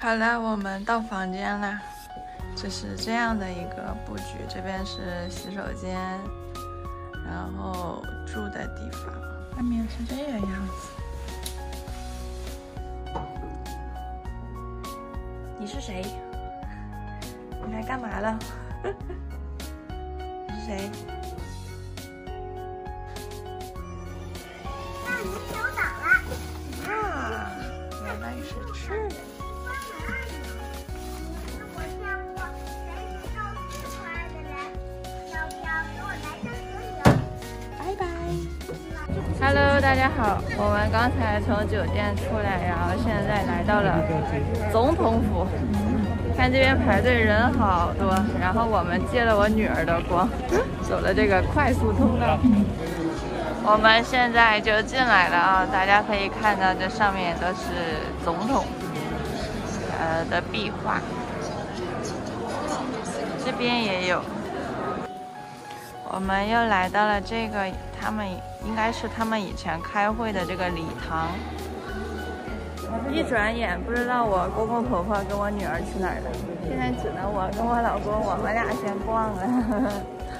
好了，我们到房间啦，就是这样的一个布局。这边是洗手间，然后住的地方，外面是这个样子。你是谁？你来干嘛了？你是谁？那你手倒了。啊，原来是吃的。Hello，大家好，我们刚才从酒店出来，然后现在来到了总统府。看这边排队人好多，然后我们借了我女儿的光，走了这个快速通道。我们现在就进来了啊！大家可以看到，这上面都是总统呃的壁画，这边也有。我们又来到了这个，他们应该是他们以前开会的这个礼堂。一转眼，不知道我公公婆婆跟我女儿去哪儿了。现在只能我跟我老公，我们俩先逛了。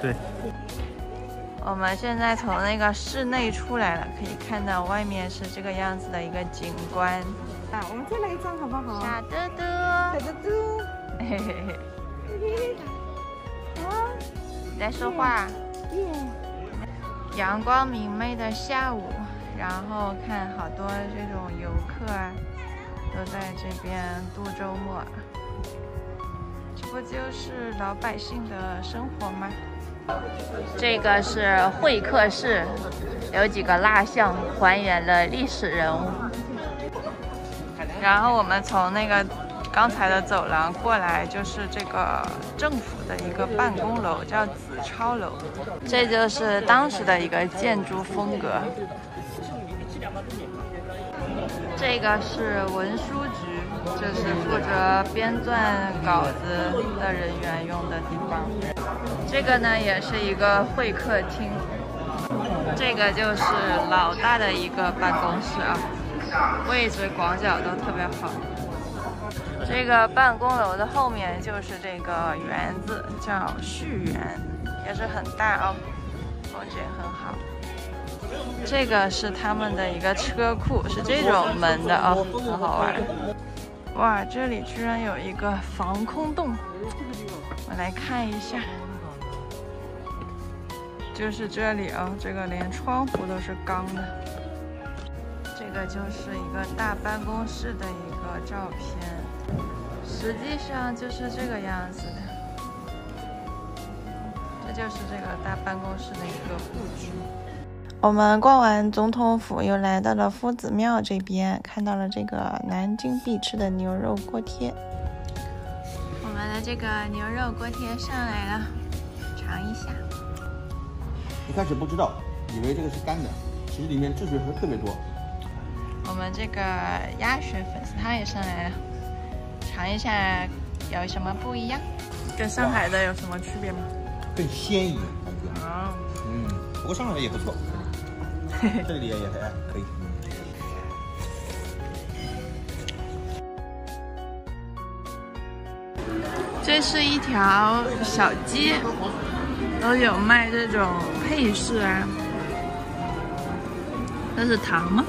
对。我们现在从那个室内出来了，可以看到外面是这个样子的一个景观。啊，我们再来一张好不好？小嘟嘟，小嘟嘟，嘿嘿嘿。在说话？阳光明媚的下午，然后看好多这种游客啊，都在这边度周末。这不就是老百姓的生活吗？这个是会客室，有几个蜡像还原了历史人物。然后我们从那个刚才的走廊过来，就是这个政府的一个办公楼，叫子超楼。这就是当时的一个建筑风格。这个是文书局，这是负责编撰稿子的人员用的地方。这个呢也是一个会客厅，这个就是老大的一个办公室啊，位置广角都特别好。这个办公楼的后面就是这个园子，叫旭园，也是很大哦，风景很好。这个是他们的一个车库，是这种门的哦，很好玩。哇，这里居然有一个防空洞，我来看一下。就是这里啊，这个连窗户都是钢的。这个就是一个大办公室的一个照片，实际上就是这个样子的。这就是这个大办公室的一个布局。我们逛完总统府，又来到了夫子庙这边，看到了这个南京必吃的牛肉锅贴。我们的这个牛肉锅贴上来了，尝一下。一开始不知道，以为这个是干的，其实里面汁水还特别多。我们这个鸭血粉丝汤也上来了，尝一下有什么不一样？跟上海的有什么区别吗？更鲜一点，感觉。哦，嗯，不过上海的也不错，这里也也还可以。这是一条小街，都有卖这种配饰啊。这是糖吗？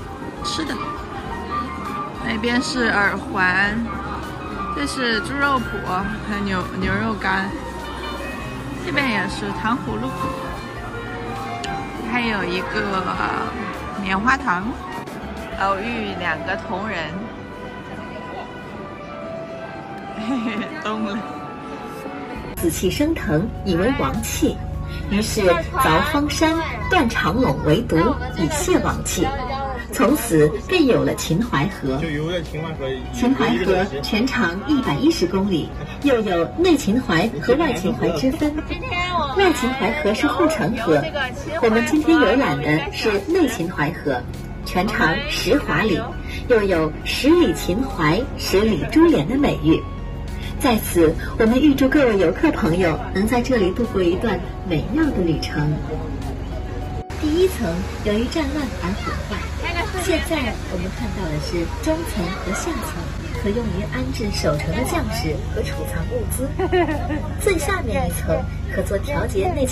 吃的。那边是耳环，这是猪肉脯和牛牛肉干。这边也是糖葫芦，还有一个棉花糖。偶遇两个同仁，嘿嘿，懂了。紫气升腾，以为王气，于是凿方山，断长垄为毒，以泄王气。从此便有了秦淮河。就秦淮河。秦淮河全长一百一十公里，又有内秦淮和外秦淮之分。外秦淮河是护城河，我们今天游览的是内秦淮河，全长十华里，又有十里秦淮、十里珠帘的美誉。在此，我们预祝各位游客朋友能在这里度过一段美妙的旅程。第一层由于战乱而毁坏，现在我们看到的是中层和下层。可用于安置守城的将士和储藏物资。最下面一层可做调节内勤。